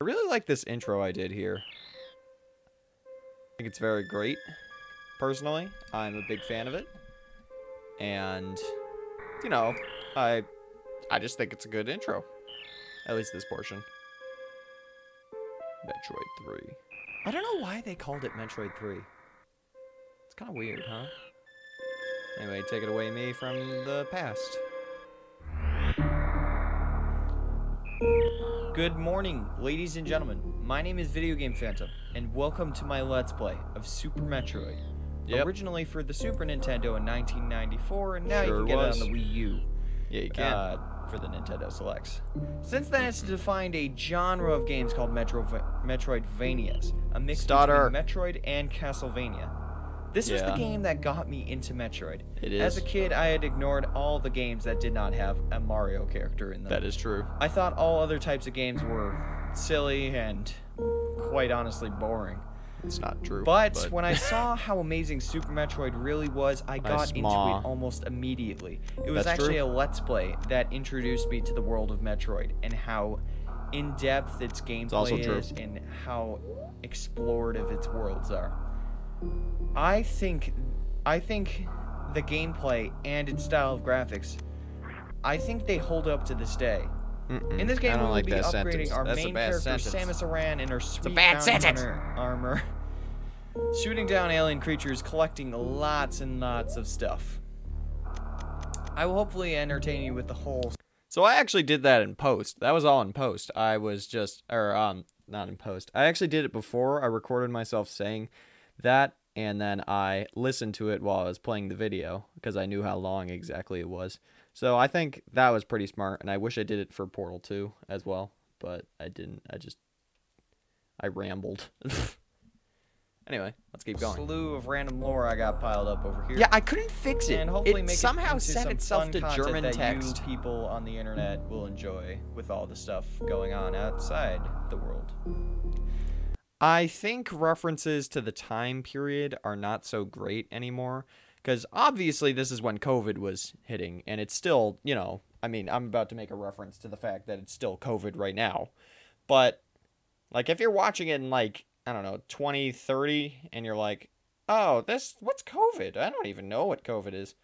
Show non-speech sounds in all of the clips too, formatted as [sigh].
I really like this intro I did here. I think it's very great. Personally, I'm a big fan of it. And, you know, I I just think it's a good intro. At least this portion. Metroid 3. I don't know why they called it Metroid 3. It's kind of weird, huh? Anyway, take it away, me, from the past. Good morning, ladies and gentlemen. My name is Video Game Phantom, and welcome to my Let's Play of Super Metroid. Yep. Originally for the Super Nintendo in 1994, and now you can get was. it on the Wii U Yeah, you can. uh, for the Nintendo Selects. Since then, it's defined a genre of games called Metro Metroidvanias, a mix Stoddard. between Metroid and Castlevania. This was the game that got me into Metroid. It As a kid, I had ignored all the games that did not have a Mario character in them. that is true. I thought all other types of games were silly and quite honestly boring. It's not true. But, when I [laughs] saw how amazing Super Metroid really was, I got into it almost immediately. It was That's actually true. a Let's Play that introduced me to the world of Metroid and how in depth its gameplay is and how explorative its worlds are. I think I think the gameplay and its style of graphics I think they hold up to this day. Mm-mm. In this game, we will like be upgrading sentence. our That's main character, sentence. Samus Aran, in her sweet armor, [laughs] shooting down alien creatures, collecting lots and lots of stuff. I will hopefully entertain you with the whole. So I actually did that in post. That was all in post. I was just, or um, not in post. I actually did it before. I recorded myself saying that, and then I listened to it while I was playing the video because I knew how long exactly it was. So I think that was pretty smart, and I wish I did it for Portal 2 as well, but I didn't. I just I rambled. [laughs] anyway, let's keep going. A Slew of random lore I got piled up over here. Yeah, I couldn't fix it. and hopefully it make somehow it into set some itself fun to German that text. You people on the internet will enjoy with all the stuff going on outside the world. I think references to the time period are not so great anymore because obviously this is when COVID was hitting, and it's still, you know, I mean, I'm about to make a reference to the fact that it's still COVID right now, but like if you're watching it in like I don't know 2030 and you're like, oh, this what's COVID? I don't even know what COVID is.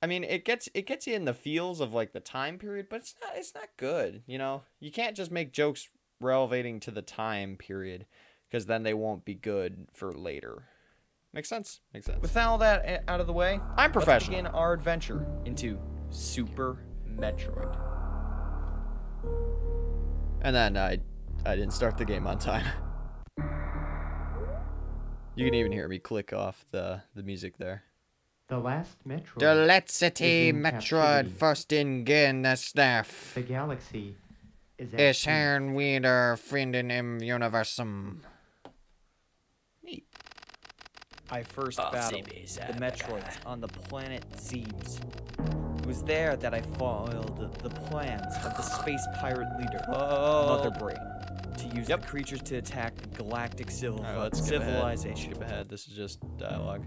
I mean, it gets it gets you in the feels of like the time period, but it's not it's not good. You know, you can't just make jokes relevating to the time period because then they won't be good for later. Makes sense. Makes sense. With all that uh, out of the way, I'm let's professional. begin our adventure into Super Metroid. And then I I didn't start the game on time. [laughs] You can even hear me click off the the music there. The last Metroid. Delecity is in Metroid captivity. first in gen the staff. The galaxy is at Is peace. Herrn wieder Frieden im Universum. I first battled the Metroids on the planet Zebes. It was there that I foiled the plans of the space pirate leader, Mother Brain, to use the creatures to attack the galactic civil Alright, let's civilization. Skip ahead. This is just dialogue.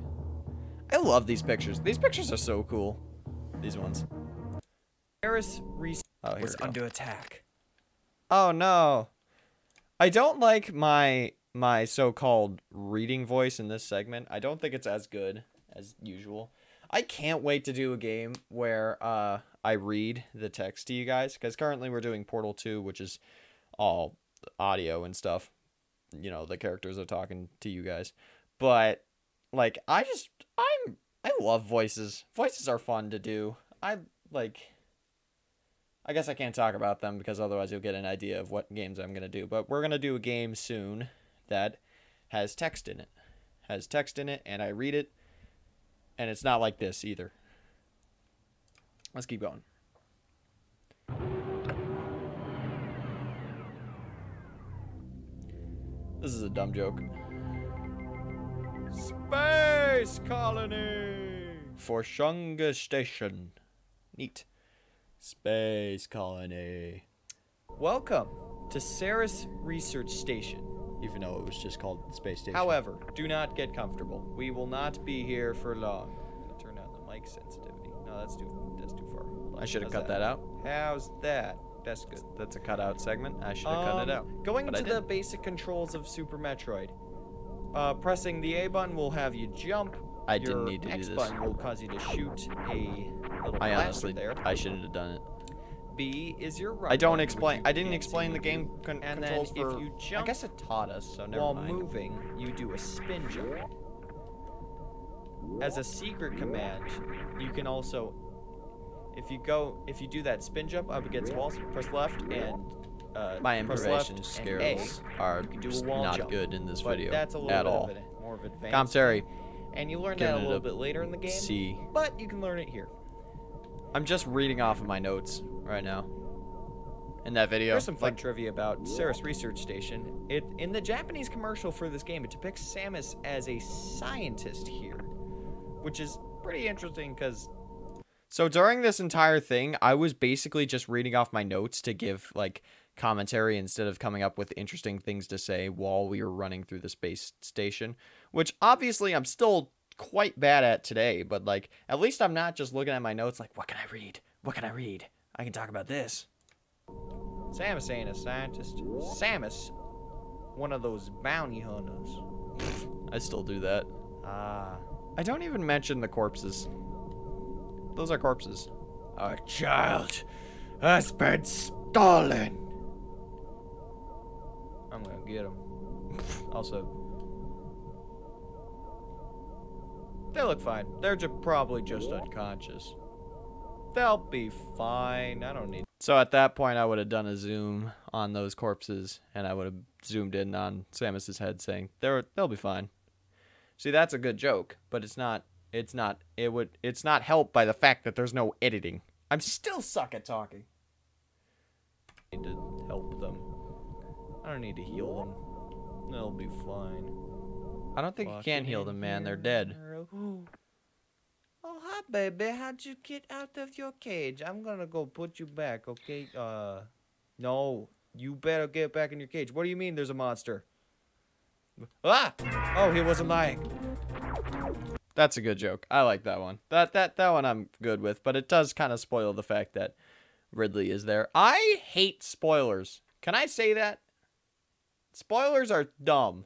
I love these pictures. These pictures are so cool. These ones. Paris Reese Oh, was under attack. Oh no. I don't like my my so-called reading voice in this segment. I don't think it's as good as usual. I can't wait to do a game where uh I read the text to you guys cuz currently we're doing Portal 2 which is all audio and stuff. You know, the characters are talking to you guys. But like I just I'm I love voices. Voices are fun to do. I like I guess I can't talk about them because otherwise you'll get an idea of what games I'm going to do. But we're going to do a game soon that has text in it. Has text in it and I read it and it's not like this either. Let's keep going. This is a dumb joke. Space colony for Shunga Station. Neat. Space colony. Welcome to Ceres Research Station. Even though it was just called Space Station. However, do not get comfortable. We will not be here for long. Gonna turn down the mic sensitivity. No, that's too that's too far. I should have cut that out. How's that? That's good. That's a cutout segment. I should have cut it Um, out. Going but I the basic controls of Super Metroid. Uh, pressing the A button will have you jump. I didn't Your need to do this. Your X button will cause you to shoot a little I honestly, there. I shouldn't have done it. B is your right. I don't explain. I didn't explain the game con- And then controls if for. you I guess it taught us, so never While mind. moving, you do a spin jump. As a secret command, you can also, if you go, if you do that spin jump up against walls, press left and uh, My improvisation skills are you can just not jump. good in this but video that's a little at bit all. of a, more of advanced. Commentary. and you learn that a little a bit later in the game. C. But you can learn it here. I'm just reading off of my notes right now. In that video. There's some fun like, trivia about Ceres Research Station. It in the Japanese commercial for this game, it depicts Samus as a scientist here, which is pretty interesting because So during this entire thing, I was basically just reading off my notes to give like commentary instead of coming up with interesting things to say while we were running through the space station, which obviously I'm still quite bad at today, but like at least I'm not just looking at my notes like what can I read? What can I read? I can talk about this. Samus ain't a scientist. Samus, one of those bounty hunters. I still do that. Ah, I don't even mention the corpses. Those are corpses. A child has been stolen. I'm gonna get him. also, they look fine. They're ju- probably just unconscious. They'll be fine. I don't need. So at that point, I would have done a zoom on those corpses, and I would have zoomed in on Samus's head, saying they're they'll be fine. See, that's a good joke, but it's not. It's not. It would. It's not helped by the fact that there's no editing. I'm still suck at talking. I need to help them. I don't need to heal them. They'll be fine. I don't think you can heal them, man. They're dead. Oh, hi, baby. How'd you get out of your cage? I'm gonna go put you back, okay? Uh, no. You better get back in your cage. What do you mean there's a monster? Ah! Oh, he wasn't lying. That's a good joke. I like that one. That that that one I'm good with, but it does kind of spoil the fact that Ridley is there. I hate spoilers. Can I say that? Spoilers are dumb.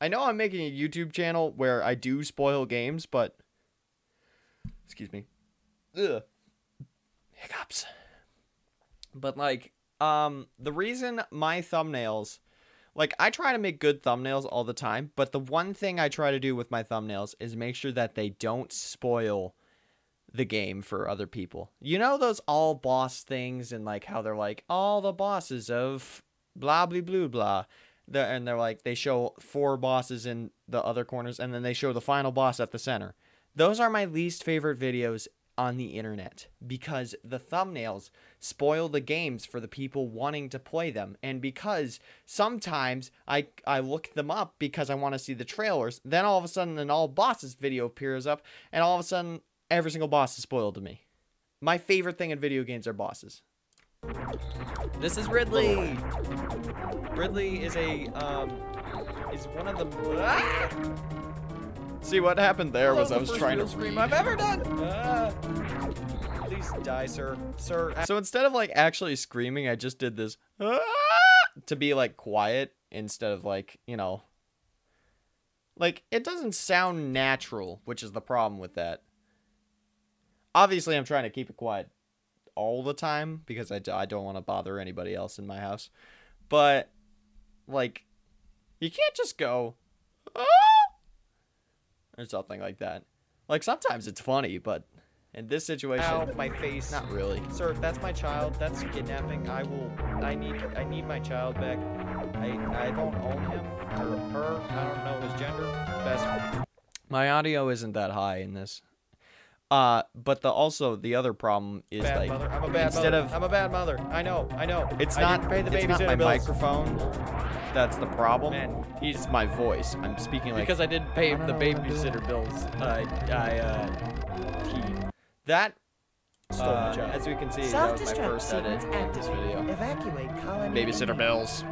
I know I'm making a YouTube channel where I do spoil games, but excuse me. Ugh. Hiccups. But like um the reason my thumbnails like I try to make good thumbnails all the time, but the one thing I try to do with my thumbnails is make sure that they don't spoil the game for other people. You know those all boss things and like how they're like all the bosses of blah blah blah blah. The, and they're like they show four bosses in the other corners and then they show the final boss at the center. Those are my least favorite videos on the internet because the thumbnails spoil the games for the people wanting to play them and because sometimes I I look them up because I want to see the trailers then all of a sudden an all bosses video appears up and all of a sudden every single boss is spoiled to me. My favorite thing in video games are bosses. This is Ridley. Ridley is a um is one of the ah! See what happened there was I was trying to scream. I've ever done. Ah. Please die, sir. Sir. So instead of like actually screaming, I just did this "Ah!" to be like quiet instead of like, you know, like it doesn't sound natural, which is the problem with that. Obviously, I'm trying to keep it quiet all the time because I, I don't want to bother anybody else in my house. But like you can't just go "Ah!" or something like that. Like sometimes it's funny, but in this situation, Ow, my face. not really. Sir, that's my child. That's kidnapping. I will. I need. I need my child back. I. I don't own him or her. I don't know his gender. Best. My audio isn't that high in this. Uh, but the also the other problem is Bad like mother. I'm a bad instead mother. of I'm a bad mother. I know. I know. it's I not pay the it's not babysitter my bills. microphone that's the problem. Man, it's my voice. I'm speaking like because I did pay I the know what to do. babysitter bills. I. I. Uh. He that. stole my Uh, child. as we can see, that was my Self-destruct first edit sequence in this video. Evacuate colony. Babysitter bills.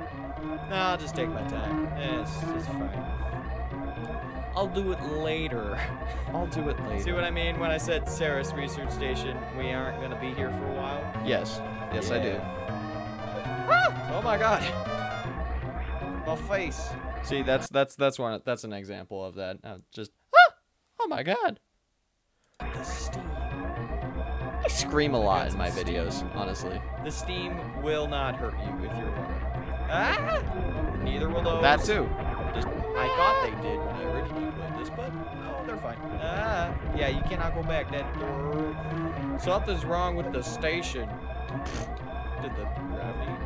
No, I'll just take my time. It's, it's fine. I'll do it later. I'll do it later. See what I mean when I said Ceres Research Station? We aren't gonna be here for a while. Yes. Yes, I do. Ah! Oh my god. My face. See, that's that's that's one. That's an example of that. Uh, just ah! oh my god. The steam. I scream a lot in my videos, honestly. The steam will not hurt you if you're wrong. Ah! Neither will those. That too. Just, I thought they did when I originally played this, but no, they're fine. Ah, yeah, you cannot go back. That door. Something's wrong with the station. Did the gravity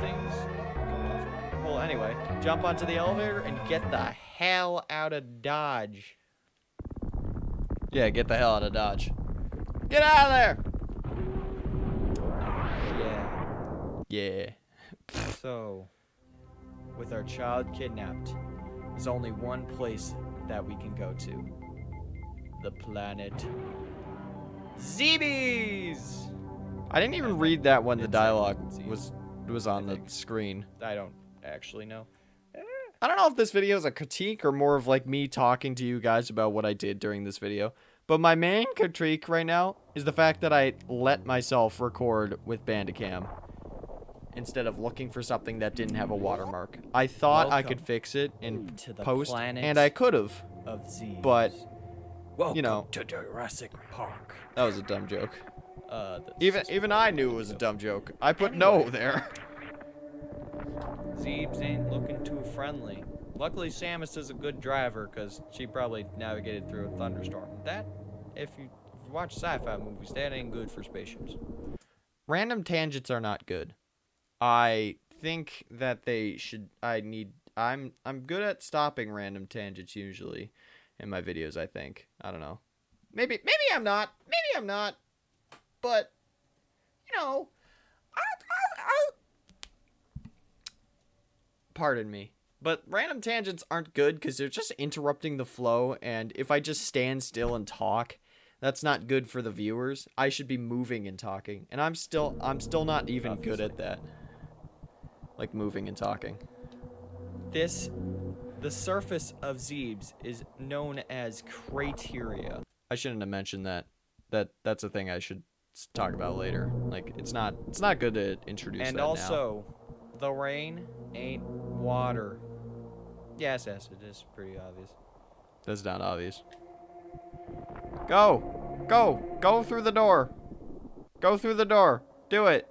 things? Well, anyway, jump onto the elevator and get the hell out of Dodge. Yeah, get the hell out of Dodge. Get out of there. Yeah. Yeah. So, with our child kidnapped, there's only one place that we can go to. The planet Zebes! I didn't even read that when the dialogue was was on the screen. I don't actually know. I don't know if this video is a critique or more of like me talking to you guys about what I did during this video. But my main critique right now is the fact that I let myself record with Bandicam instead of looking for something that didn't have a watermark. I thought I could fix it in to the post, planet and I could have. But, Welcome know. to Jurassic Park. That was a dumb joke. Uh, Even even I knew it was a dumb joke. I put no there. Zebes ain't looking too friendly. Luckily, Samus is a good driver because she probably navigated through a thunderstorm. That, if you watch sci-fi movies, that ain't good for spaceships. Random tangents are not good. I think that they should I need I'm I'm good at stopping random tangents usually in my videos, I think. I don't know. Maybe maybe I'm not. Maybe I'm not. But you know, I, I, I... pardon me. But random tangents aren't good because they're just interrupting the flow and if I just stand still and talk, that's not good for the viewers. I should be moving and talking, and I'm still I'm still not even good at that. Like moving and talking. This, the surface of Zebes is known as crateria. I shouldn't have mentioned that. That that's a thing I should talk about later. Like it's not it's not good to introduce and that now. also, the rain ain't water. Yes, yes, it is pretty obvious. That's not obvious. Go, go, go through the door. Go through the door. Do it.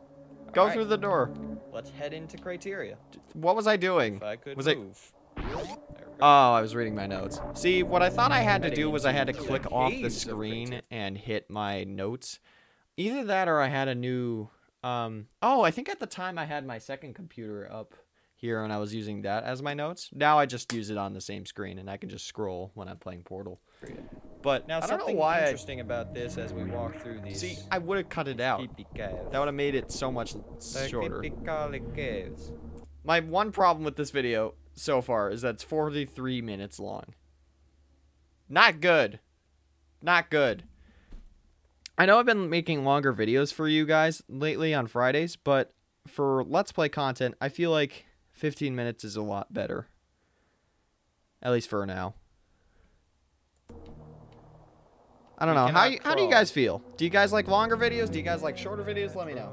Go through the door. Let's head into Crateria. What was I doing? If I could Was I- move. There. Oh, I was reading my notes. See, what I thought I had to do was I had to click off the screen and hit my notes. Either that or I had a new um oh, I think at the time I had my second computer up here and I was using that as my notes. Now I just use it on the same screen and I can just scroll when I'm playing Portal. But Now, I don't know something why I- interesting about this as we walk through these. See, I would have cut it out. That would have made it so much shorter. creepy crawly caves. My one problem with this video so far is that it's 43 minutes long. Not good. Not good. I know I've been making longer videos for you guys lately on Fridays, but for Let's Play content, I feel like 15 minutes is a lot better. At least for now. I don't We know. How you, how do you guys feel? Do you guys like longer videos? Do you guys like shorter videos? Let me know.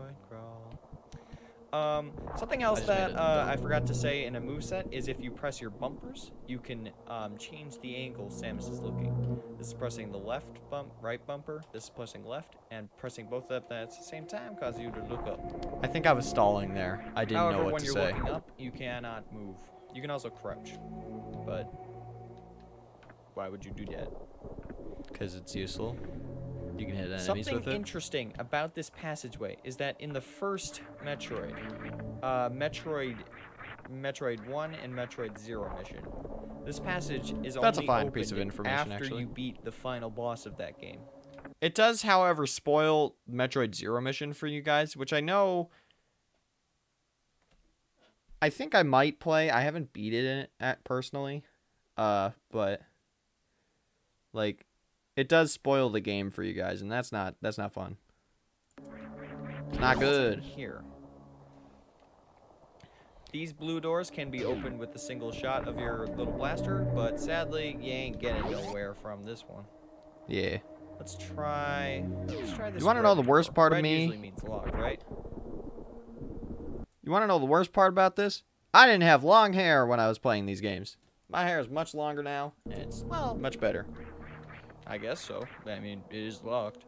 Um, something else that uh. I forgot to say in a moveset is if you press your bumpers, you can um, change the angle Samus is looking. This is pressing the left bump, right bumper. This is pressing left, and pressing both of them at the same time causes you to look up. I think I was stalling there. I didn't However, know what to say. when you're looking up, you cannot move. You can also crouch, but why would you do that? Because it's useful. You can hit enemies Something with it. interesting about this passageway is that in the first Metroid, uh, Metroid, Metroid One and Metroid Zero mission, this passage is That's a only fine piece of information, after actually. you beat the final boss of that game. It does, however, spoil Metroid Zero Mission for you guys, which I know. I think I might play. I haven't beat it in at personally, uh, but like, it does spoil the game for you guys, and that's not that's not fun. It's not good. Here. These blue doors can be opened with a single shot of your little blaster, but sadly, you ain't getting nowhere from this one. Yeah. Let's try. Let's try this. You wanna know the worst door. part of me? Usually means locked, right? You want to know the worst part about this? I didn't have long hair when I was playing these games. My hair is much longer now, and it's well much better. I guess so. I mean, it is locked.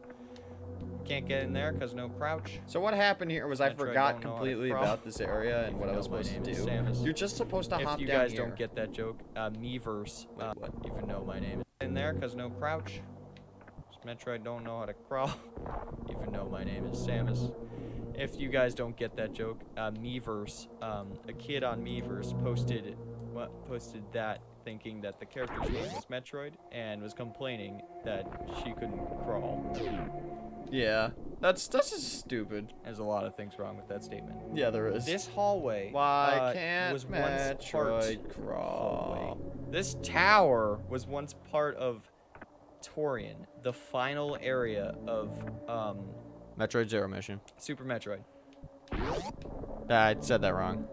Can't get in there because no crouch. So what happened here was I Metro forgot don't know how to completely about this area and what I was supposed to do. Samus. You're just supposed to if hop down If you guys here. don't get that joke, uh, Miiverse. Uh, what? Even know my name. In there because no crouch. Metroid don't know how to crawl. [laughs] Even though my name is Samus. If you guys don't get that joke, uh, Miiverse, um, a kid on Miiverse posted what posted that thinking that the character's name was Metroid and was complaining that she couldn't crawl. Yeah, that's that's just stupid. There's a lot of things wrong with that statement. Yeah, there is. This hallway Why uh, can't was once part Metroid crawl? This tower was once part of Tourian, the final area of um, Metroid Zero Mission. Super Metroid. I said that wrong.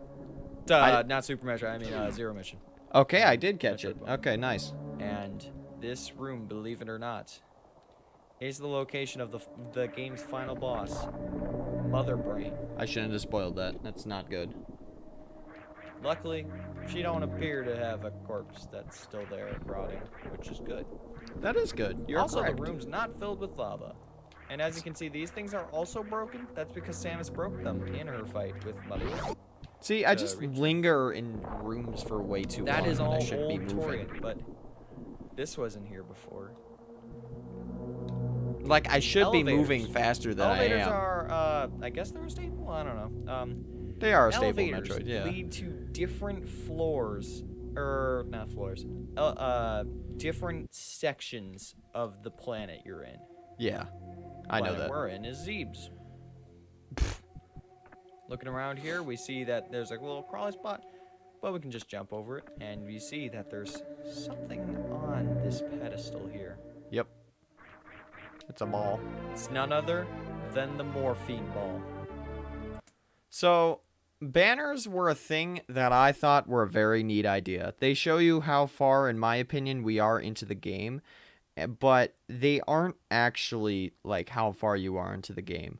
Uh, I- not Super Metroid. I mean uh, Zero Mission. Okay, I did catch it. Okay, nice. And this room, believe it or not, is the location of the the game's final boss, Mother Brain. I shouldn't have spoiled that. That's not good. Luckily, she don't appear to have a corpse that's still there rotting, which is good. That is good. You're also, correct. the room's not filled with lava. And as you can see, these things are also broken. That's because Samus broke them in her fight with Mother. See, I just linger in rooms for way too That long. That is all I should be moving. But this wasn't here before. Like I should be moving faster than I am. Elevators are, uh, I guess they're stable. I don't know. Um, they are a stable elevators Metroid. Yeah. lead to different floors, or not floors, uh, uh, different sections of the planet you're in. Yeah. I know that. we're in is Zebes. Looking around here, we see that there's a little crawly spot, but we can just jump over it, and we see that there's something on this pedestal here. Yep. It's a ball. It's none other than the morphing ball. So, banners were a thing that I thought were a very neat idea. They show you how far, in my opinion, we are into the game, eh, but they aren't actually like how far you are into the game.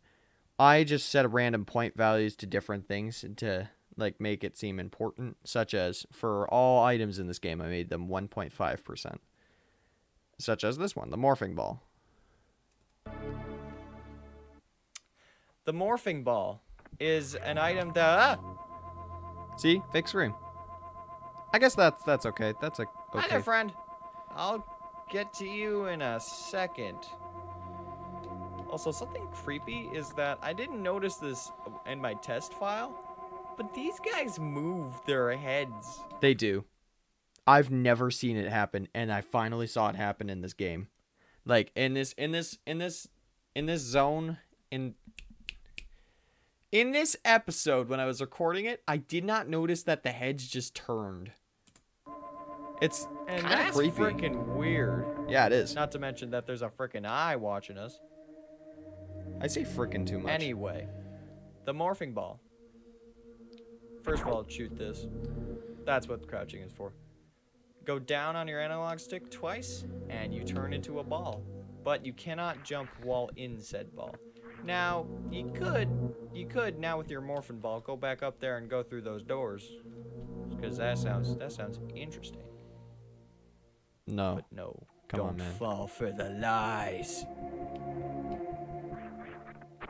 I just set random point values to different things to like make it seem important, such as for all items in this game, I made them 1.5%. Such as this one, the morphing ball. The morphing ball is an item that. Ah, See, fake scream. I guess that's that's okay. That's a Hi okay. there, friend. I'll get to you in a second. Also, something creepy is that I didn't notice this in my test file, but these guys move their heads. They do. I've never seen it happen, and I finally saw it happen in this game. Like in this, in this, in this, in this zone, in in this episode when I was recording it, I did not notice that the heads just turned. It's And kind of that's creepy. freaking weird. Yeah, it is. Not to mention that there's a freaking eye watching us. I say freaking too much. Anyway, the morphing ball. First of all, shoot this. That's what crouching is for. Go down on your analog stick twice, and you turn into a ball. But you cannot jump while in said ball. Now, you could, you could now with your morphing ball go back up there and go through those doors, because that sounds that sounds interesting. no. But no, Come don't on, man. fall for the lies.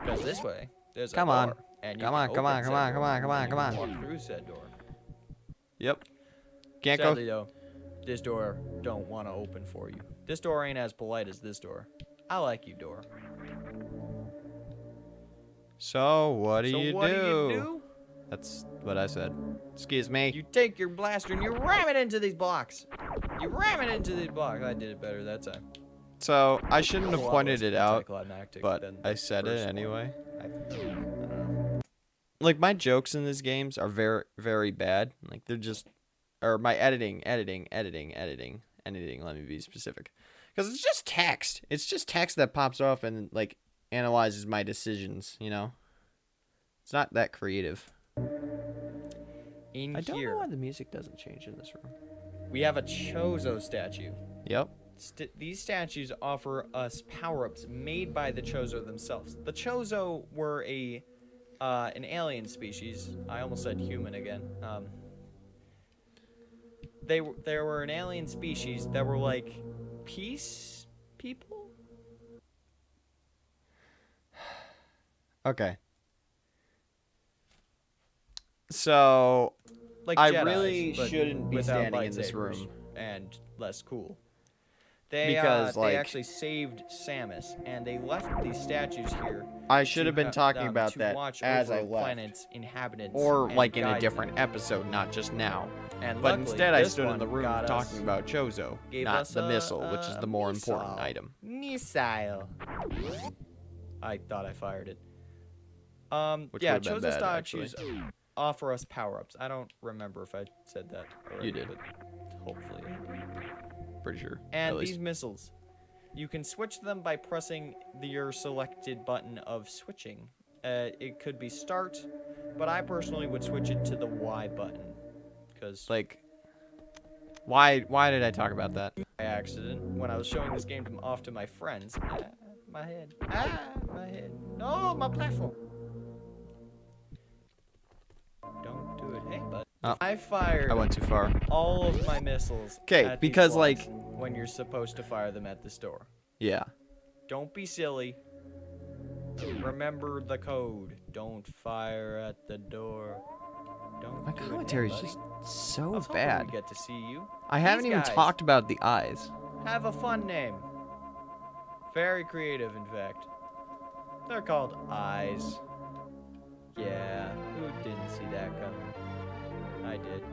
Because this way, there's a Come on. and Come on, come on, come on, come on, come on, come on. Walk through said door. Yep. Can't Sadly, go. though, this door don't want to open for you. This door ain't as polite as this door. I like you, door. So what do so you what do? do you do? That's what I said. Excuse me. You take your blaster and you ram it into these blocks. You ram it into these blocks. I did it better that time. So I shouldn't have pointed it out, but I said it anyway. I, I like my jokes in these games are very very bad. Like they're just or my editing editing editing editing editing let me be specific. Because it's just text. It's just text that pops off and like analyzes my decisions you know? It's not that creative. In i don't here, know why the music doesn't change in this room. We have a Chozo statue. yep st- these statues offer us power-ups made by the Chozo themselves. The Chozo were a uh, an alien species. I almost said human again. Um, they were they were an alien species that were like peace people. [sighs] Okay. So Like I Jedis, really shouldn't be standing in this room. and less cool. They Because, uh, like- they actually saved Samus and they left these statues here. I should have been talking um, about that watch as I left, planet's inhabitants or like in a different them. episode, not just now. And But luckily, instead, I stood in the room talking about Chozo, not the a- missile, which is the more important item. Missile. I thought I fired it. Um, Which yeah, Chozo statues offer us power-ups. I don't remember if I said that. Already, did. But hopefully. Pretty sure. And these missiles, you can switch them by pressing the, your selected button of switching. Uh, it could be start, but I personally would switch it to the Y button, because like, why? Why did I talk about that? by accident, when I was showing this game to, off to my friends, ah, my head, ah, my head, no, my platform. Don't do it, hey bud. Oh. I fired I went too far. all of my missiles. [laughs] Okay, because, like- when you're supposed to fire them at the store. Yeah. Don't be silly. Remember the code. Don't fire at the door. Don't. My do it, hey, commentary is just I so was bad. we'd get to see you. I haven't even talked about the eyes. Have a fun name. Very creative, in fact. They're called eyes. Yeah, who didn't see that coming? I did.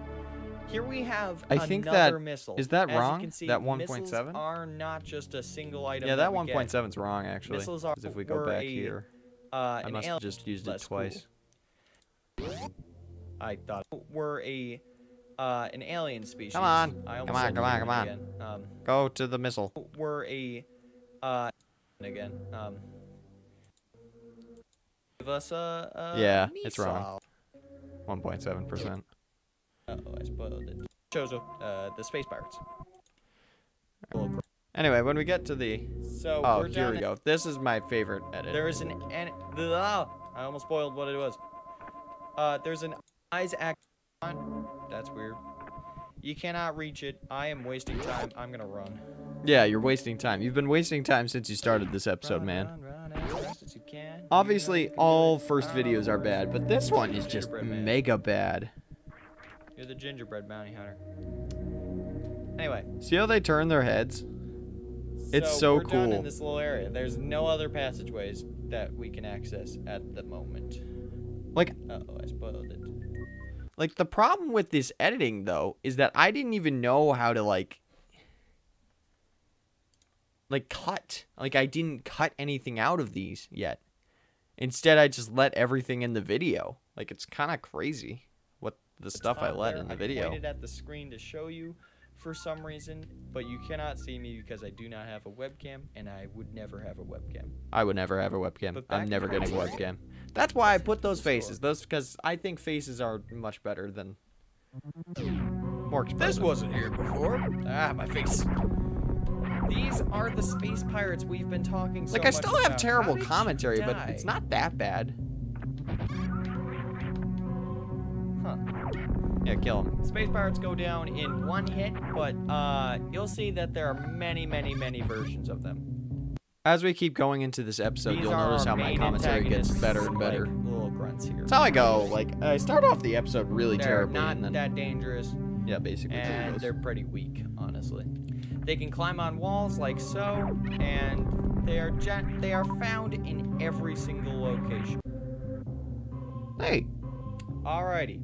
Here we have I think another that- missile. is that As wrong? can see, That 1.7? are not just a single item. Yeah, that we 1.7 is wrong actually. Missiles are- if we go back a here, Uh, I must have just used it less cool. twice. I thought we were a uh, an alien species. Come on, I come on, come on, come on. Um, Go to the missile. were a uh, again. Um, give us a, a Yeah, it's wrong. 1.7 percent. Oh, I spoiled it. Chozo, uh, the space pirates. Anyway, when we get to the So oh, we're here we go. This is my favorite edit. There is an, an I almost spoiled what it was. Uh, there's an eyes act on. That's weird. You cannot reach it. I am wasting time. I'm gonna run. Yeah, you're wasting time. You've been wasting time since you started this episode, man. run, run as fast as you can. You Obviously, know you can do all first videos are bad, but this one is just mega bad. You're the gingerbread bounty hunter. Anyway, See how they turn their heads? It's so we're done cool. in this little area. There's no other passageways that we can access at the moment. Like, Uh oh, I spoiled it. like the problem with this editing though is that I didn't even know how to like like cut. Like I didn't cut anything out of these yet. Instead, I just let everything in the video. Like it's kind of crazy the stuff I let there, in the video. I pointed at the screen to show you for some reason, but you cannot see me because I do not have a webcam, and I would never have a webcam. I would never have a webcam. I'm never getting a webcam. That's why I put those faces. Those because I think faces are much better than more This wasn't here before. Ah, my face. These are the space pirates we've been talking so like I still have about. terrible How did you commentary, but it's not that bad. Huh. Yeah, kill him. Space pirates go down in one hit, but uh, you'll see that there are many, many, many versions of them. As we keep going into this episode, These you'll notice how my commentary gets better and better. Like little grunts here. That's how I go. Like I start off the episode really they're terribly, not and then that dangerous, yeah, basically. and they're pretty weak, honestly. They can climb on walls like so, and they are they are found in every single location. Hey, Alrighty.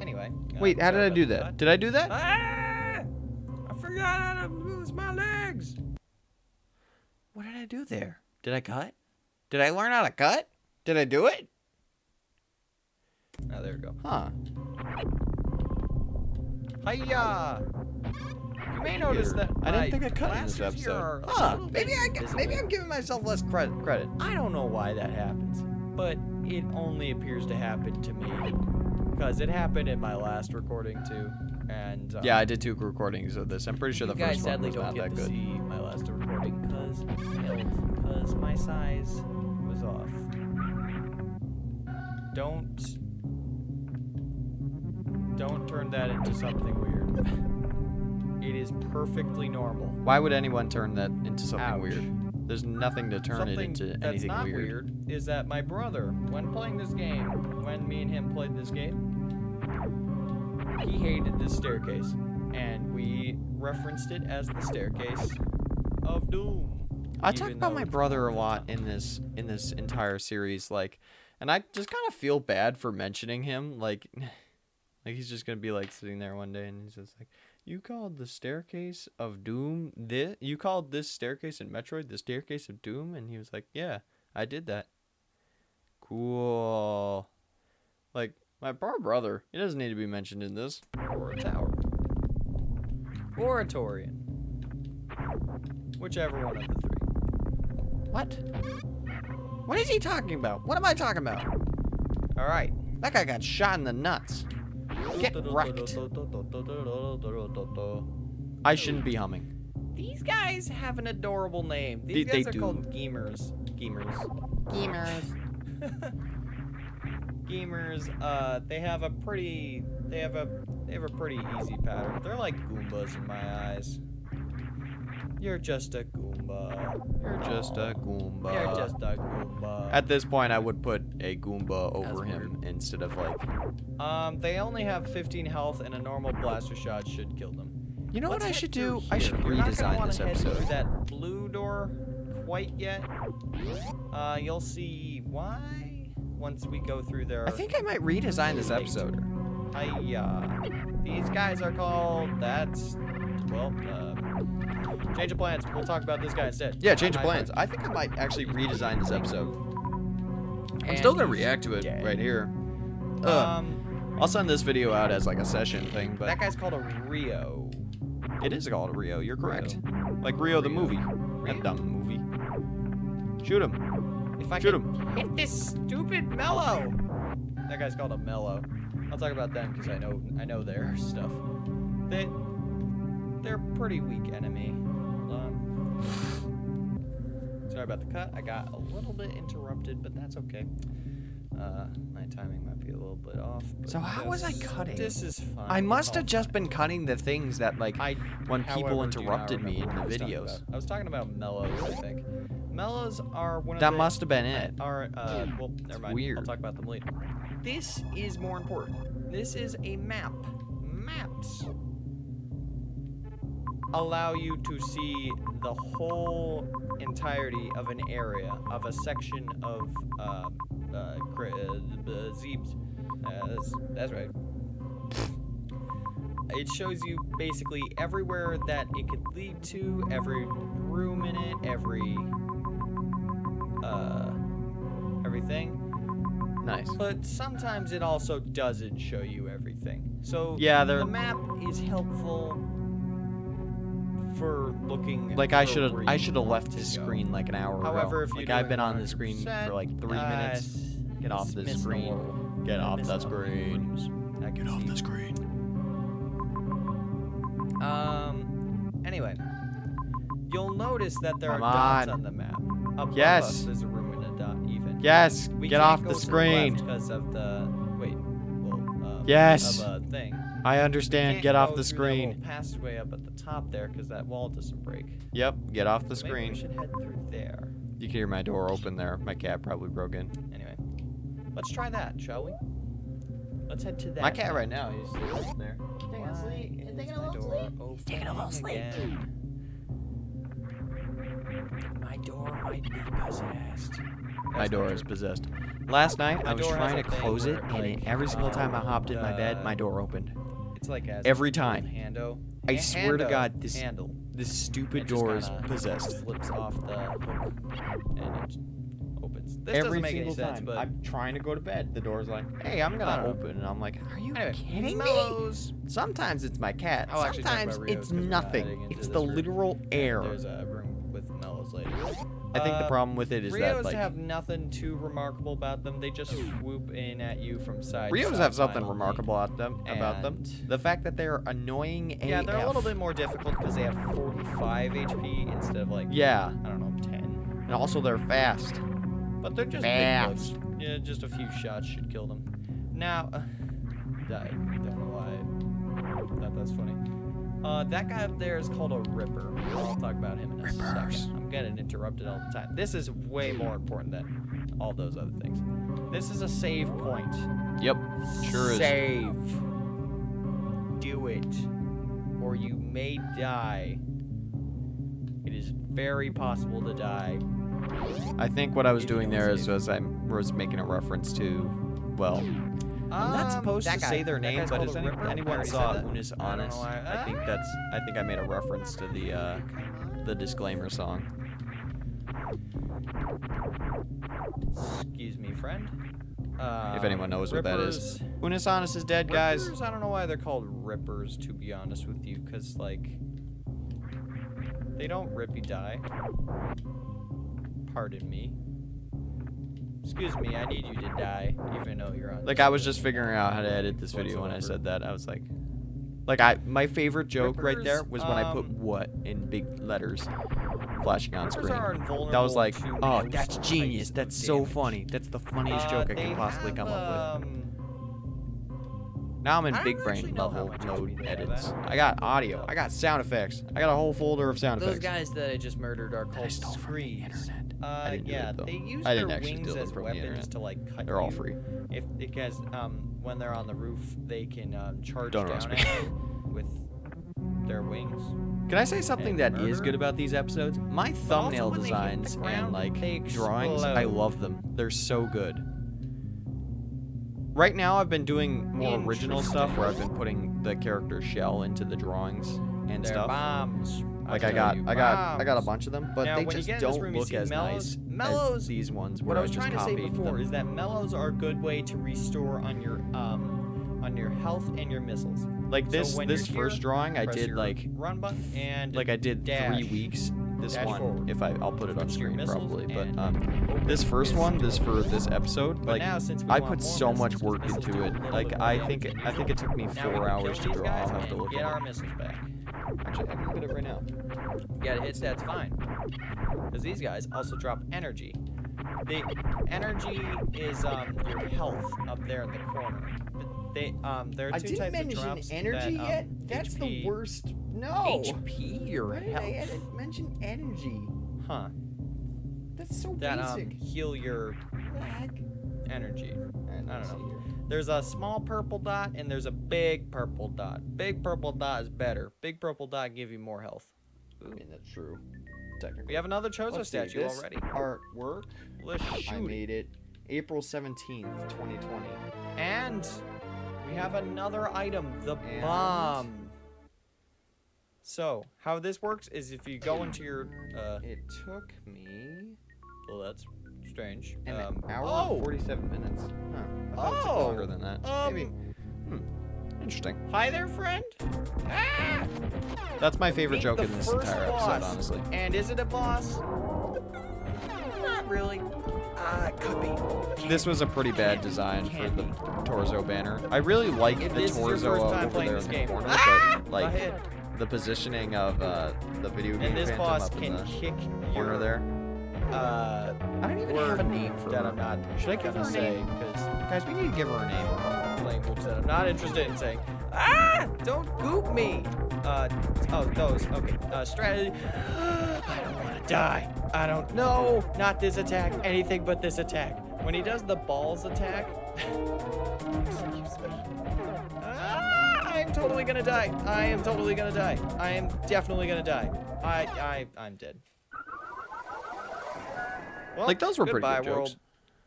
Anyway. wait, uh, how did I do that? Did I do that? Ah! I forgot how to move my legs. What did I do there? Did I cut? Did I learn how to cut? Did I do it? Oh, there we go. Huh. Hiya! You may notice that I didn't think I cut in this episode. are Huh. Maybe bit I maybe I'm giving myself less credit. Credit. I don't know why that happens, but it only appears to happen to me. Because it happened in my last recording too. And uh, Yeah, I did two recordings of this. I'm pretty sure the guys first one sadly was don't not get that to good. see my last recording because it failed because my size was off. Don't don't turn that into something weird. [laughs] it is perfectly normal. Why would anyone turn that into something Ouch. weird? There's nothing to turn Something it into anything that's not weird. is that my brother, when playing this game, when me and him played this game, he hated this staircase, and we referenced it as the staircase of doom. I talk about my brother a lot in this in this entire series, like, and I just kind of feel bad for mentioning him, like, [sighs] like he's just gonna be like sitting there one day and he's just like, "You called the staircase of doom this? You called this staircase in Metroid the staircase of doom?" And he was like, "Yeah, I did that." Cool. Like my poor brother, he doesn't need to be mentioned in this. or a tower. Oratorian. Whichever one of the three. What? What is he talking about? What am I talking about? All right. That guy got shot in the nuts. Get wrecked. I shouldn't be humming. These guys have an adorable name. They- These they guys are do. called Geemers. Geemers. Gamers. [laughs] Geemers, uh, they have a pretty, they have a, they have a pretty easy pattern. They're like Goombas in my eyes. You're just a Goomba. You're just a Goomba. You're just a Goomba. At this point, I would put a Goomba That's over him instead of like. um, they only have 15 health, and a normal blaster shot should kill them. You know what Let's I should do? I should You're redesign this head through episode. that blue door quite yet. Uh, you'll see why once we go through there. I think I might redesign this episode. Hiya. These guys are called. That's well. Uh, change of plans. We'll talk about this guy instead. Yeah, change of plans. I think I might actually redesign this episode. I'm still gonna react to it dead. right here. Ugh. Um, I'll send this video out as like a session thing, but that guy's called a Rio. it is called a Rio. You're correct. Rio. Like Rio the movie. Rio. That dumb movie. Shoot him. If I Shoot him. hit this stupid mellow. That guy's called a mellow. I'll talk about them because I know I know their [laughs] stuff. They they're pretty weak enemy. Hold on. Sorry about the cut. I got a little bit interrupted, but that's okay. Uh, my timing might be a little bit off. but So how was I cutting? This is fine. I must have just been cutting the things that like I when people interrupted me in the what I was talking videos. I was talking about mellows, I think. Mellows are one of That the must have been it. are uh well never mind. I'll talk about them later. This is more important. This is a map. Maps allow you to see the whole entirety of an area of a section of uh, uh, uh, uh, Zebes. Uh, that's, that's right. It shows you basically everywhere that it could lead to, every room in it, every uh, everything. Nice. But sometimes it also doesn't show you everything. So Yeah, the map is helpful for looking. Like I should have I should have left go. screen like an hour However, ago. if like you're I've been on the screen for like three minutes. uh, Get off the screen. Get off the missing a little screen. I Get off the screen. Um. Anyway, you'll notice that there Come are dots on. on the map. Above Yes. us, there's a room and a dot. Even. Yes, We get off the screen. because of the wait. Well, um, Yes. Of a thing. I understand. Get off the through that screen. passageway up at the top there because that wall doesn't break. Yep, get off the So maybe we screen. should head through there. You can hear my door open there. My cat probably broke in. Anyway, let's try that, shall we? Let's head to that. My cat then. right now, he's still there. Taking a sleep. He's taking a little sleep. He's taking a little sleep. My door might be possessed. My door is possessed. Last night, My I was trying to close it, and like, every single time I hopped in my bed, my uh, door opened. It's like as Every time. Hando. I swear to God, this- handle. This stupid door is possessed. Slips off the hook and it opens. This Every doesn't make single any sense, time. but I'm trying to go to bed. The door's like, "Hey, I'm gonna open," and I'm like, "Are you anyway, kidding me?" Sometimes it's my cat. I'll Sometimes it's 'cause we're not nothing. It's the room. literal air. There's a room with mellows later. I think the Uh, problem with it is Rios that like have nothing too remarkable about them. They just swoop in at you from side. to Rios side have something remarkable at them about them. The fact that they're annoying Yeah, they're a little bit more difficult because they have 45 HP instead of like Yeah, I don't know 10. and also they're fast. But they're just Fast. big. Yeah, just a few shots should kill them. Now, uh, [laughs] I don't know why. That that's funny. Uh, that guy up there is called a Ripper. I'll talk about him in a Rippers. second. I'm getting interrupted all the time. This is way more important than all those other things. This is a save point. Yep, sure is. Save. Do it, or you may die. It is very possible to die. I think what I was doing there is save. was I was making a reference to, well, I'm not Um, supposed to guy- say their name, but a any, anyone saw. Unis I Honest? why- I think that's I think I made a reference to the uh, the disclaimer song. Excuse me, friend. Uh, If anyone knows what that is. Unis Honest is dead, guys. Rippers, I don't know why they're called rippers, to be honest with you, because, like, they don't rip you die. Pardon me. Excuse me, I need you to die, even though you're on. Like I was just figuring out how to edit this video when I said that. I was like, like I my favorite joke right there was when I put um, "what" in big letters flashing on Rippers screen. That was like, oh, that's genius. That's so funny. That's the funniest Uh, joke I could possibly have, come up with. um, Now I'm in I big brain actually know how level mode HP they have, edits. I got audio. I got sound effects. I got a whole folder of sound Those effects. Those guys that I just murdered are called stole from the screens. internet. Uh, yeah, it, they use I their wings as weapons to like cut They're all free. If because um when they're on the roof, they can um, charge Don't down at you with their wings. Can I say something that is murder. good about these episodes? My thumbnail when they hit the designs and like drawings, I love them. They're so good. Right now, I've been doing more original stuff where I've been putting the character shell into the drawings and They're stuff. bombs. Like I got, I got, I got a bunch of them, but Now, they just get in this don't room, look as mellows. nice Mellows- as these ones. What I was just trying to say before them. is that mellows are a good way to restore on your um on your health and your missiles. like this, when this first here, drawing, I did like, run button and like I did dash. three weeks. This one, forward. if I, I'll put it on Switch to your screen probably, but um, this first one, this for this episode, like now, since I put so much work into it. Like I think I think it took me four hours to draw. I'll have to look get our it. missiles back. Actually, I can look it right now. Get hits, that's fine. Because these guys also drop energy. The energy is um your health up there in the corner. But They um there are two types of drops energy that, um, HP the worst. No. HP or health. mention energy? Huh. That's so That um heal your energy. And I don't know. There's a small purple dot and there's a big purple dot. Big purple dot is better. Big purple dot give you more health. I mean that's true. Technically. We have another Chozo Let's statue already. Artwork. Let's shoot it. made it April 17th, 2020. And we have another item, the And- bomb. So, how this works is if you go into your uh It took me well that's strange. an um, hour oh, and 47 minutes. Huh. I thought it took Oh, longer than that. um, Maybe. Hmm. Interesting. Hi there, friend. Ah! That's my favorite joke in this entire boss. episode, honestly. And is it a boss? Not really. It could be. This was a pretty bad design for the Torizo banner. I really like the this is your Torizo over there in the game. corner, Ah! but like the positioning of uh, the video game And this boss can the kick corner your, there. Uh, I don't even have a name for that her. I'm not. Should I give her a say name? because Guys, we need to give her a name. language that I'm not interested in saying. Ah! Don't goop me! Uh, oh, those. Okay. Uh, strategy. [gasps] I don't want to die. I don't. No! Not this attack. Anything but this attack. When he does the balls attack. [laughs] Excuse me. Ah! I'm totally gonna die. I am totally gonna die. I am definitely gonna die. I, I, I'm dead. Well, Like, those were pretty goodbye, good world. jokes.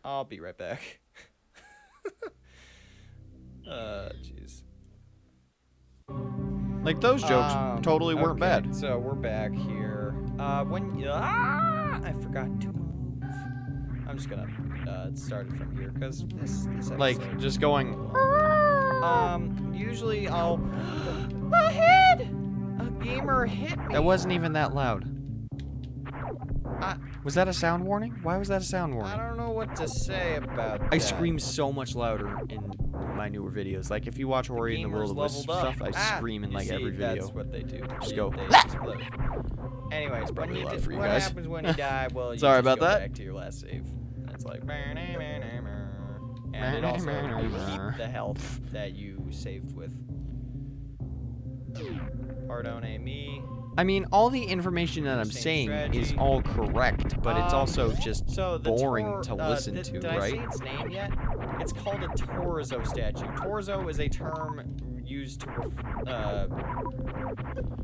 I'll be right back. [laughs] uh, jeez. Like those jokes Um, totally weren't okay, bad. So we're back here. Uh, when ah, I forgot to move. I'm just gonna uh, start it from here because this this Like just going. um usually I'll [gasps] my head. A gamer hit me. That wasn't even that loud. I, Was that a sound warning? Why was that a sound warning? I don't know what to say about I that. scream so much louder in my newer videos. Like if you watch Ori and the Will Gamers of Wisps stuff, I Ah, scream in like see, every video. That's what they do. Just They- go, They explode. Anyways, when probably you loud di- for you what guys. happens when [laughs] you die? Well, you Sorry about go that. Back to your last save. And it's like. And it also will keep the health that you saved with. Pardone me. I mean, all the information that I'm saying is all correct, but it's Um, also just So boring to uh, listen did, to, did I right? say its name yet? It's called a torso statue. Torso is a term used to ref- uh,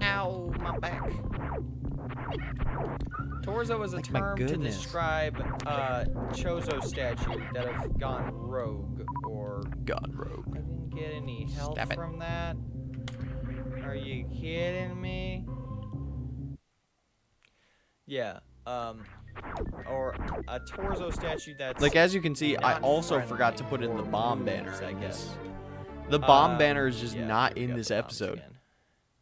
ow my back. Torizo is a Like, term to describe uh, Chozo statue that have gone rogue or God Rogue. I didn't get any help from that. Are you kidding me? Yeah. Um. Or a torso statue that's Like as you can see, I also forgot to put in the bomb banner. I guess. The bomb Uh, banner is just yeah, not in this episode. again.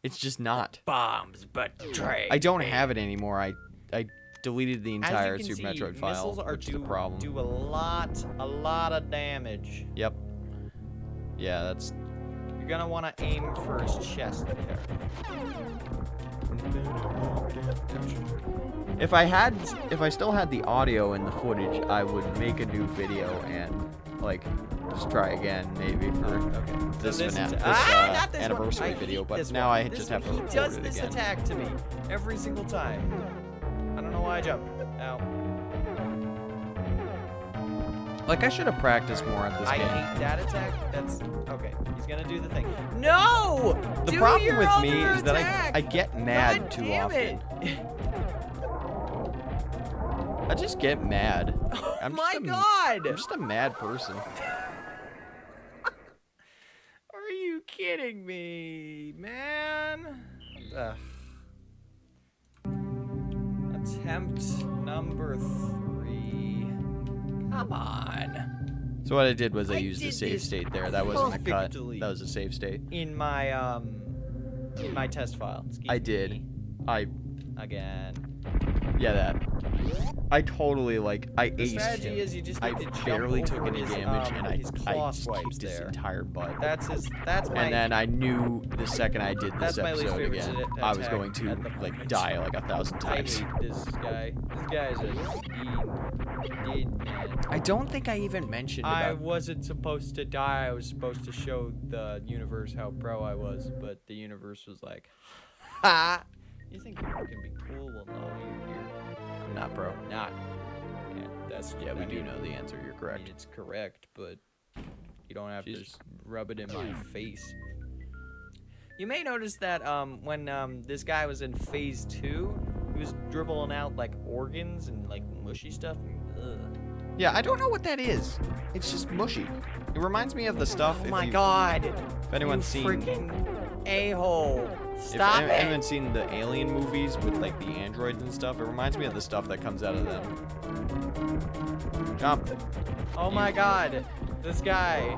It's just not. Bombs betray. I don't have it anymore. I I deleted the entire Super see, Metroid file, missiles are which do, is a problem. do a lot, a lot of damage. Yep. Yeah, that's You're gonna want to aim for his chest there. If I had, if I still had the audio and the footage, I would make a new video and like just try again maybe for Okay. So this, this, this, ah, uh, not this anniversary video. But this now one. I This just have to record it again. He does this attack to me every single time. I don't know why I jumped. Ow. Like I should have practiced more at this I game. hate that attack. That's okay. He's gonna do the thing. No! The Do problem your with me other is that I! I get mad God too damn often. I just get mad. [laughs] Oh I'm my just a, god! I'm just a mad person. [laughs] Are you kidding me, man? Ugh. Attempt number three. Come on. So what I did was I, I used a save state there. That wasn't a cut. That was a save state. In my um, in my test file. Excuse I did. me. I again. yeah that. I totally like I The aced strategy him. is you just I barely took any his, damage um, and I I just his entire butt. That's his. That's my. and then I knew the second I did this That's episode again, I was going to like die like a thousand I times. hate this guy. This guy's a deed man. I don't think I even mentioned I wasn't supposed to die. I was supposed to show the universe how pro I was, but the universe was like, [laughs] "Ha! You think you can be cool? Well, no, you're not pro. not." Yeah, that's Yeah, we I do mean, know the answer. You're I mean, correct. it's correct, but you don't have to s- rub it in my [clears throat] face. You may notice that um, when um, this guy was in phase two, he was dribbling out like organs and like mushy stuff. Ugh. Yeah, I don't know what that is. It's just mushy. It reminds me of the stuff. Oh if my you- god! If anyone's you seen, freaking a-hole! if Stop any- it! anyone's seen the Alien movies with like the androids and stuff, it reminds me of the stuff that comes out of them. Jump. Oh my god! This guy.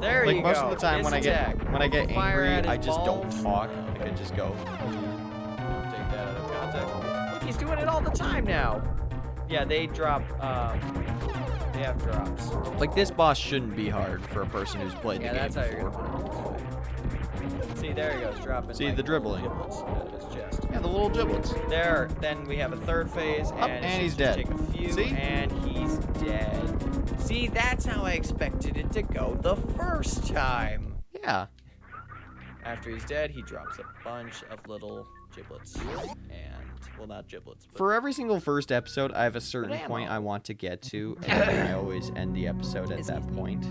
There like you most of the time His when I get when I get Fire angry, I just balls. don't talk. Like I just go. Take that out of context. Look, he's doing it all the time now. Yeah, they drop. Um, they have drops. Like this boss shouldn't be hard for a person who's played Yeah, the game that's how you're before. See, there he goes, dropping. See, like, the dribbling. giblets out of his chest. Yeah, the little giblets. There. Then we have a third phase, and, Up, and he's dead. Take a few, See? and he's dead. See, that's how I expected it to go the first time. Yeah. After he's dead, he drops a bunch of little giblets, and well, not giblets, but For every single first episode, I have a certain point I want to get to, and I always end the episode at that point.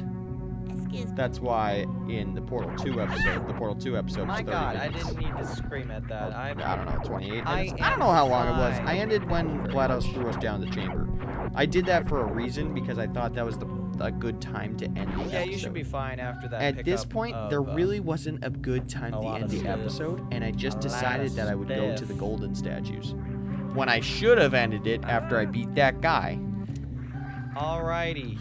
That's why in the Portal 2 episode, the Portal 2 episode my was 30 God, I didn't need to scream at that. Or, I'm, I don't know, 28 I minutes? I, am don't know how long it was. I ended when GLaDOS threw us down the chamber. I did that for a reason because I thought that was the a good time to end the Yeah, episode. Yeah, you should be fine after that. At this point, of, there uh, really wasn't a good time to end the stuff. episode, and I just A decided that I would go to the golden statues. When I should have ended it after I beat that guy, Alrighty,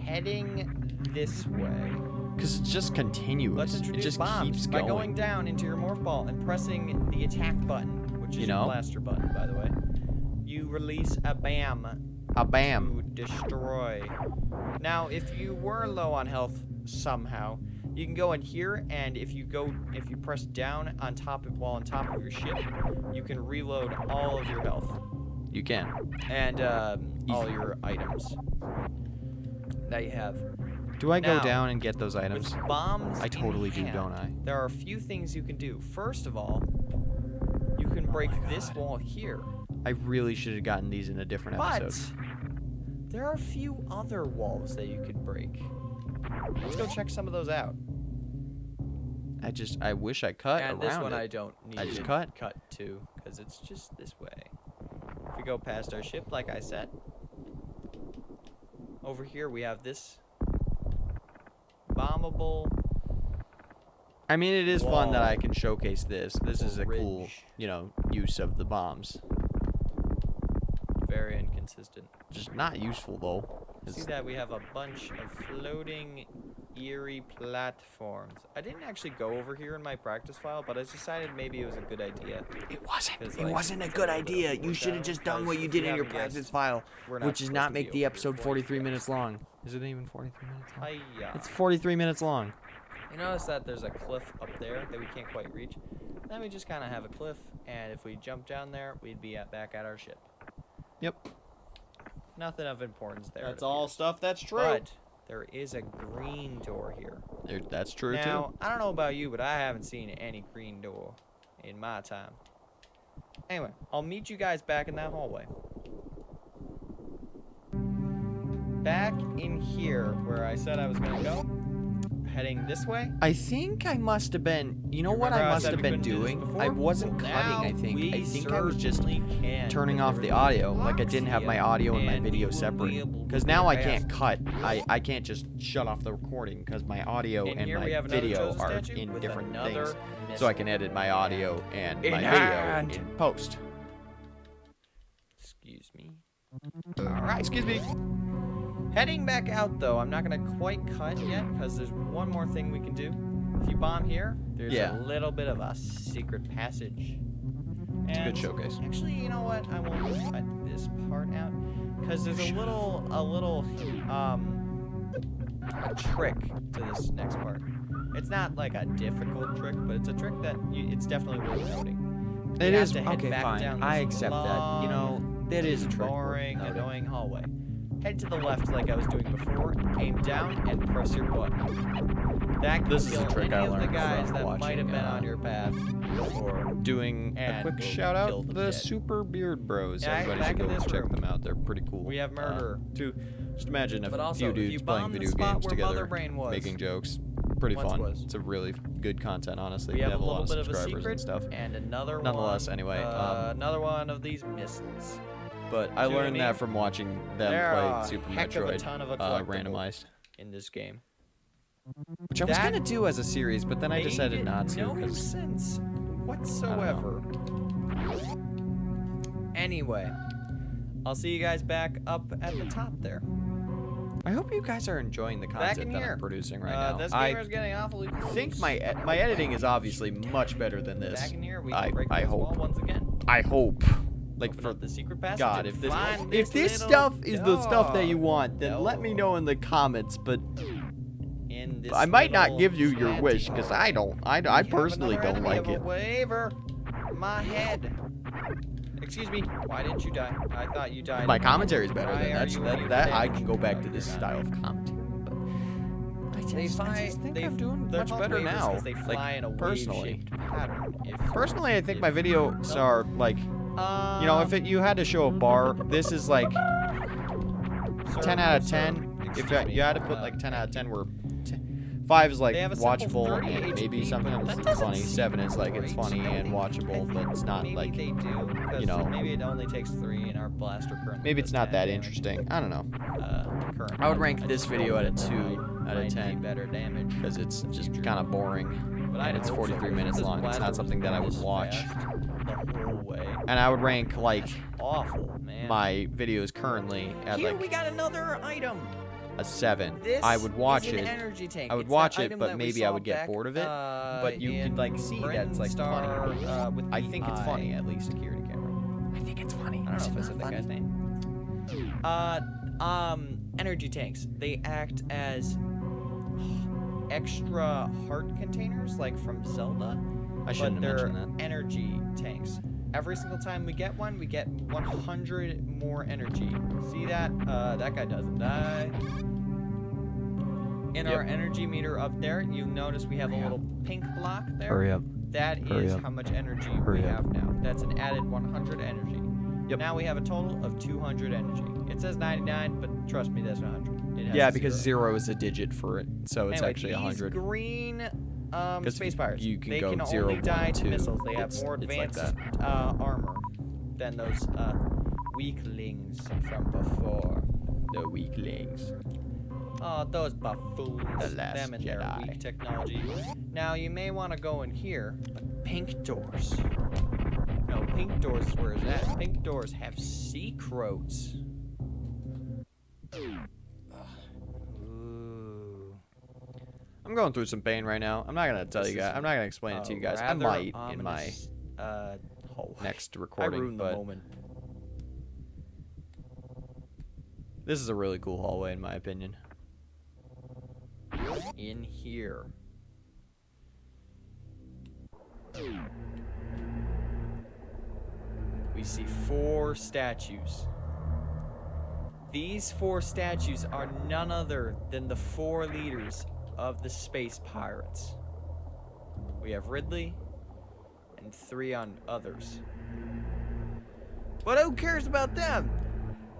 heading this way. because it's just continuous. Let's it just bombs keeps by going. going down into your morph ball and pressing the attack button, which is You your know? blaster button, by the way, you release a bam A bam. to destroy. Now, if you were low on health somehow, you can go in here, and if you go, if you press down on top of while on top of your ship, you can reload all of your health You can. and um, all your items that you have. Do I go down and get those items? bombs, I totally do, hand, don't I? There are a few things you can do. First of all, you can oh break this wall here, I really should have gotten these in a different but episode. there are a few other walls that you could break. Let's go check some of those out. I just I wish I cut and around this one it. I don't need I just to cut. cut to because it's just this way. If we go past our ship, like I said, over here we have this bombable. I mean, it is fun that. I can showcase this. This is a cool, you know, use of the bombs. Very inconsistent. Just not useful though. See that we have a bunch of floating eerie platforms. I didn't actually go over here in my practice file, but I decided maybe it was a good idea. It wasn't. 'Cause, It like, wasn't a good idea. of You should have just done what you did in your practice guessed, file, which is not make the episode 43 minutes long. Is it even 43 minutes long? Hiya. It's 43 minutes long. You notice that there's a cliff up there that we can't quite reach. Then we just kind of have a cliff, and if we jump down there, we'd be at, back at our ship. Yep. Nothing of importance there. That's all stuff that's true. But there is a green door here. There- that's true now, too. I don't know about you, but I haven't seen any green door in my time. Anyway, I'll meet you guys back in that hallway. Back in here, where I said I was gonna go, heading this way. I think I must have been. You know what I must have been do doing? I wasn't Well, cutting. I think. I think I was just turning off the audio. Like I didn't have my audio and my video we will be separate. Because now I can't cut. I I can't just shut off the recording because my audio And and my video are in different things. So I can edit my audio and In my hand. video in post. Excuse me. Alright, excuse me. Heading back out though, I'm not gonna quite cut yet because there's one more thing we can do. If you bomb here, there's Yeah. a little bit of a secret passage. It's a good showcase. Actually, you know what? I won't cut this part out because there's a little, a little, um, a trick to this next part. It's not like a difficult trick, but it's a trick that you, it's definitely worth noting. It You to head okay. back Fine. I accept that. You know, that is a trick. boring, annoying hallway. Head to the left like I was doing before, aim down, and press your button. That can This is a kill trick any I of the guys that might have been uh, on your path before. Doing a quick shout out the dead. Super Beard Bros. Yeah, Everybody should go check room. them out. They're pretty cool. We have Uh, murder. two. Just imagine a But also, few if dudes you playing video games together, Brain was, making jokes. Pretty once fun. was. It's a really good content, honestly. We They have, have a lot of of subscribers secret and stuff. and another Nonetheless, one, anyway, uh, um, another one of these missiles. But I what I learned mean? that from watching them There play Super heck of a Metroid ton of a uh, randomized. in this game. Which I was That gonna do as a series, but then I decided not to. No sense whatsoever. Anyway, I'll see you guys back up at the top there. I hope you guys are enjoying the content that. I'm producing right uh, now. This I getting awfully close. think my my editing is obviously much better than this. Back in here, we I- break I hope. once again. I hope. Like Open for the secret passage. God, if this find if this stuff is the stuff that you want, then let me know in the comments. But In this I might not give you your wish because I don't. I, I personally don't like it. Waiver. My head. Excuse me. Why didn't you die? I thought you died. My commentary is better. Why Then are that. That I can go back to this style of commentary. But I just, They I just think they, I'm doing much better now. They fly like in a personally. pattern. If, Personally, I think my videos are like, Um, you know, if it, you had to show a bar, this is like sir, 10 out of sir, 10. If you, you had to put uh, like 10 out of 10, where t- five is like They have a simple watchable and maybe but that's funny. Seven is like it's funny and watchable, but it's not like they do. Because know- maybe it only takes three, and our blaster currently. maybe it's not that interesting. I don't know. Uh. I would rank this video at a two out of 10 better damage. because it's just kind of boring. But it's hope so. 43 minutes long. It's not something that I would watch. The whole way. And I would rank like Awful, man. my videos currently at Here like we got another item. a seven, This I would watch it. energy tank. I would It's watch it, but maybe I would get bored of it, uh, but you could, like, see that it's, like, Brinstar, funny. Uh, with I the think it's funny, at least security camera. I think it's funny. I don't know if I said that guy's name. Uh, um, energy tanks. They act as extra heart containers, like from Zelda. I shouldn't but have mentioned that. energy tanks. Every single time we get one, we get 100 more energy. See that? Uh, that guy doesn't die. In our energy meter up there, you'll notice we have a little pink block there. Hurry up. That is Hurry up. how much energy Hurry we up. have now. That's an added 100 energy. Yep. Now we have a total of 200 energy. It says 99, but trust me, that's 100. It has Yeah, because zero. zero is a digit for it, so it's Anyway, actually these 100. green um, space pirates. you can they go can zero, only die to missiles. They have It's- more it's like advanced uh, armor than those uh, weaklings from before. The weaklings. Oh, those buffoons. The Last Them and their weak technology. Now, you may want to go in here, but pink doors. No, pink doors is where it's at. Pink doors have secrets. Ooh. I'm going through some pain right now. I'm not gonna tell This you guys. I'm not gonna explain it to you guys. I might in my uh, oh, next I recording, ruined the but moment. this is a really cool hallway in my opinion. In here. We see four statues. These four statues are none other than the four leaders of the space pirates. We have Ridley and three on others. But who cares about them?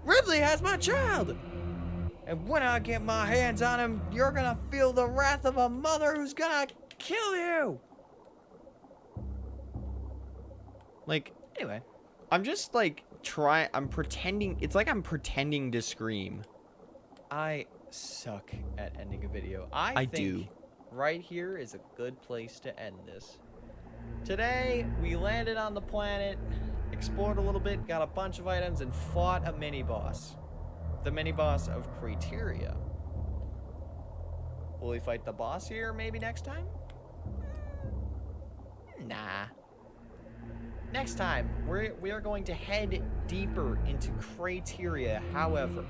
Ridley has my child! And when I get my hands on him, you're gonna feel the wrath of a mother who's gonna kill you! Like Anyway, I'm just like trying. I'm pretending. It's like I'm pretending to scream. I suck at ending a video. I, I think do. right here is a good place to end this. Today, we landed on the planet, explored a little bit, got a bunch of items, and fought a mini boss. The mini boss of Crateria. Will we fight the boss here maybe next time? Nah. Next time, we're, we are going to head deeper into Crateria, however.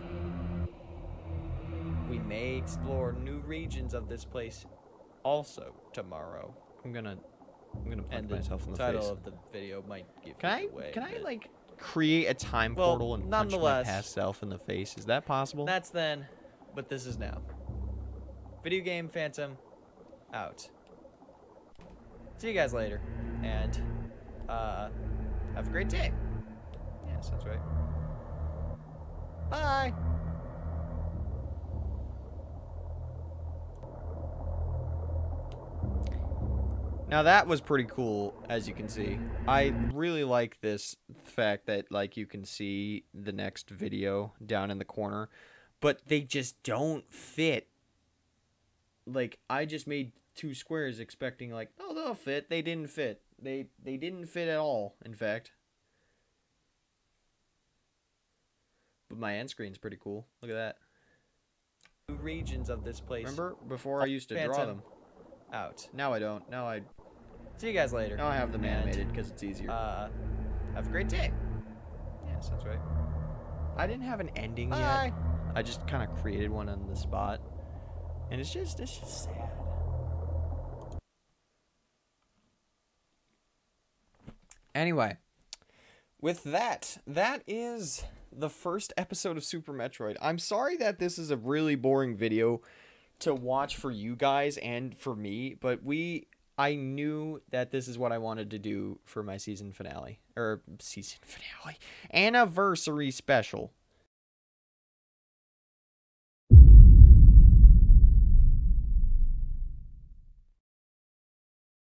We may explore new regions of this place also tomorrow. I'm gonna. I'm gonna punch And myself in the title face. of the video might give Can I? away. Can I but like create a time Well, portal and punch my nonetheless- past self in the face? Is that possible? That's then, but this is now. Video game Phantom out. See you guys later, and uh, have a great day. Yeah, sounds right. Bye. Now that was pretty cool, as you can see. I really like this fact that like you can see the next video down in the corner, but they just don't fit. Like I just made two squares expecting like, oh they'll fit. They didn't fit. They they didn't fit at all, in fact. But my end screen's pretty cool. Look at that. Regions of this place. Remember before I used to draw them. Out. Now I don't. Now I See you guys later. now I have them And, animated because it's easier. Uh, have a great day. Yeah, sounds right. I didn't have an ending yet. Bye. I just kind of created one on the spot, and it's just it's just sad. Anyway, with that, that is the first episode of Super Metroid. I'm sorry that this is a really boring video to watch for you guys and for me, but we I knew that this is what I wanted to do for my season finale or season [laughs] finale anniversary special.